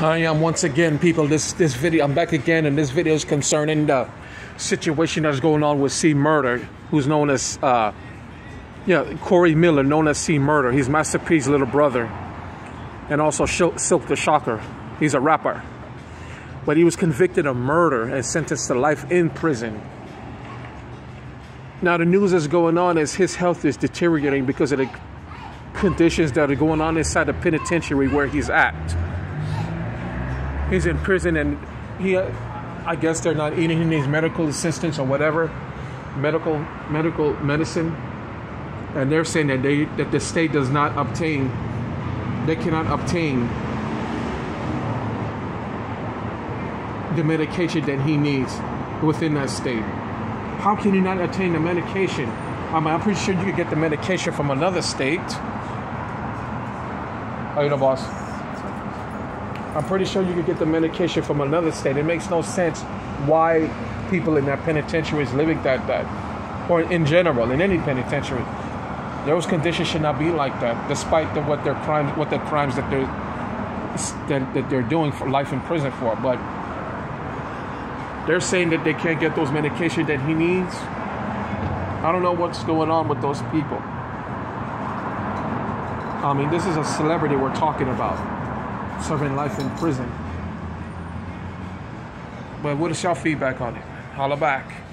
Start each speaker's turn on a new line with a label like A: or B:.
A: I am once again, people. This this video, I'm back again, and this video is concerning the situation that's going on with C Murder, who's known as, uh, yeah, Corey Miller, known as C Murder. He's Master P's little brother, and also Silkk the Shocker. He's a rapper, but he was convicted of murder and sentenced to life in prison. Now the news that's going on is his health is deteriorating because of the conditions that are going on inside the penitentiary where he's at he's in prison and he I guess they're not eating his medical assistance or whatever, medical medical medicine, and they're saying that they that the state does not obtain, they cannot obtain the medication that he needs within that state. How can you not obtain the medication? I mean, I'm pretty sure you could get the medication from another state. How you know, boss? I'm pretty sure you could get the medication from another state. It makes no sense why people in that penitentiary is living that that, or in general in any penitentiary. Those conditions should not be like that, despite the, what their crimes, what the crimes that they're that, that they're doing for life in prison for. But they're saying that they can't get those medication that he needs. I don't know what's going on with those people. I mean, this is a celebrity we're talking about serving life in prison. But what is your feedback on it? Holla back.